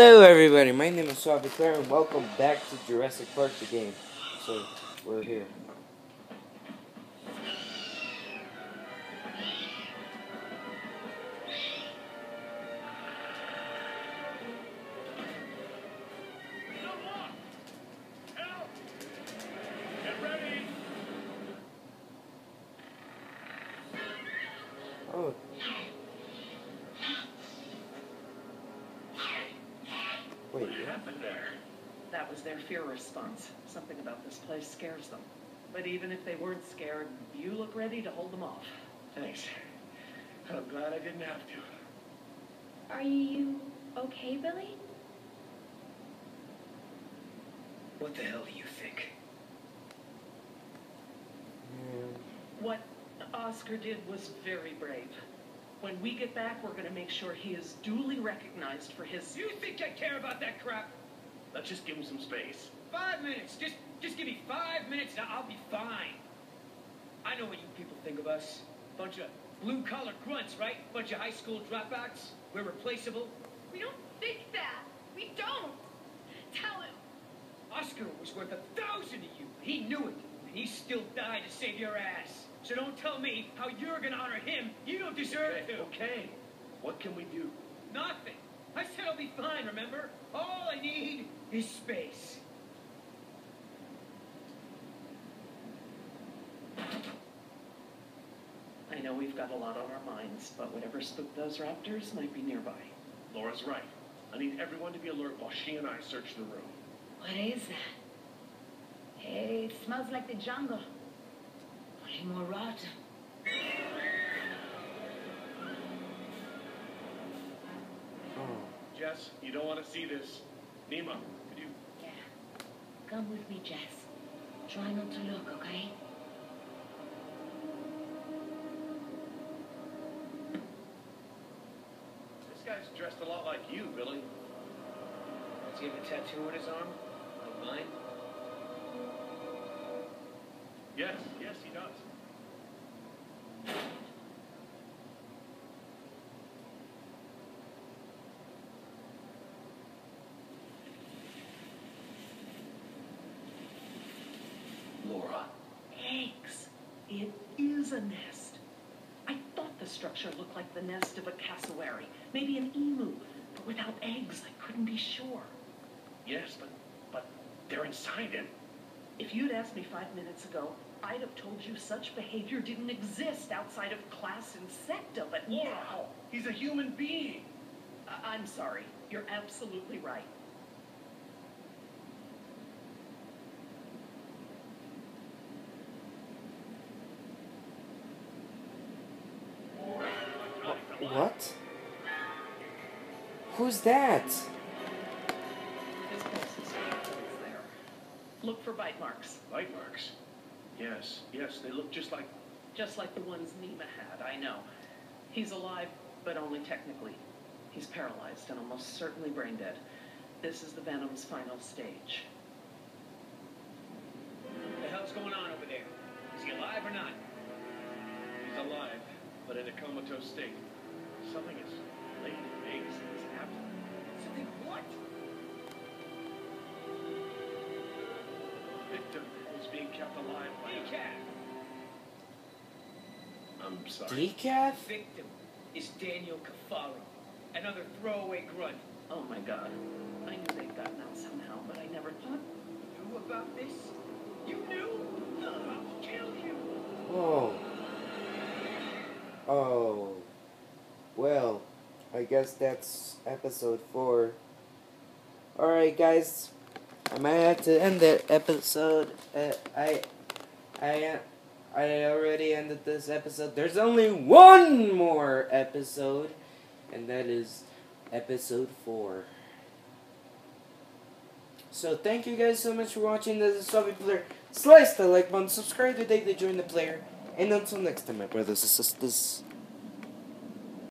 Hello everybody, my name is Suave Player and welcome back to Jurassic Park the game. So, we're here. Happened there? That was their fear response. Something about this place scares them. But even if they weren't scared, you look ready to hold them off. Thanks. I'm glad I didn't have to. Are you okay, Billy? What the hell do you think? man. What Oscar did was very brave. When we get back, we're going to make sure he is duly recognized for his. You think I care about that crap? Let's just give him some space. Five minutes. Just just give me five minutes and I'll be fine. I know what you people think of us. Bunch of blue collar grunts, right? Bunch of high school dropouts. We're replaceable. We don't think that. We don't. Tell him. Oscar was worth a thousand of you. He knew it. And he still died to save your ass. So don't tell me how you're gonna honor him. You don't deserve Okay, to. okay. What can we do? Nothing. I said I'll be fine, remember? All I need is space. I know we've got a lot on our minds, but whatever spooked those raptors might be nearby. Laura's right. I need everyone to be alert while she and I search the room. What is that? Hey, it smells like the jungle. More rotten. Oh, Jess, you don't want to see this. Nima, could you? Yeah. Come with me, Jess. Try not to look, okay? This guy's dressed a lot like you, Billy. Does he have a tattoo on his arm? Like mine? Yes, yes, he does. Laura. Eggs. It is a nest. I thought the structure looked like the nest of a cassowary, maybe an emu, but without eggs, I couldn't be sure. Yes, but but they're inside him. If you'd asked me five minutes ago, I'd have told you such behavior didn't exist outside of class insecta, but Laura, now. he's a human being. I- I'm sorry. You're absolutely right. what? Who's that? This place is always there. Look for bite marks, Bite marks. Yes, yes, they look just like. just like the ones Nima had, I know. He's alive, but only technically. He's paralyzed and almost certainly brain dead. This is the Venom's final stage. What the hell's going on over there? Is he alive or not? He's alive, but in a comatose state. Something is laying eggs in his abdomen. Something what? Being kept alive. Decaf. I'm sorry. Decaf? Victim is Daniel Kafari. Another throwaway grunt. Oh my god. I knew they'd gotten out somehow, but I never thought. You Knew about this? You knew? I'll kill you. Oh. Oh. Well, I guess that's episode 4. Alright, guys. I might have to end that episode. Uh, I. I. I already ended this episode. There's only one more episode, and that is episode 4. So thank you guys so much for watching. This is Suave Player. Slice the like button, subscribe today to join the player, and until next time, my brothers and sisters.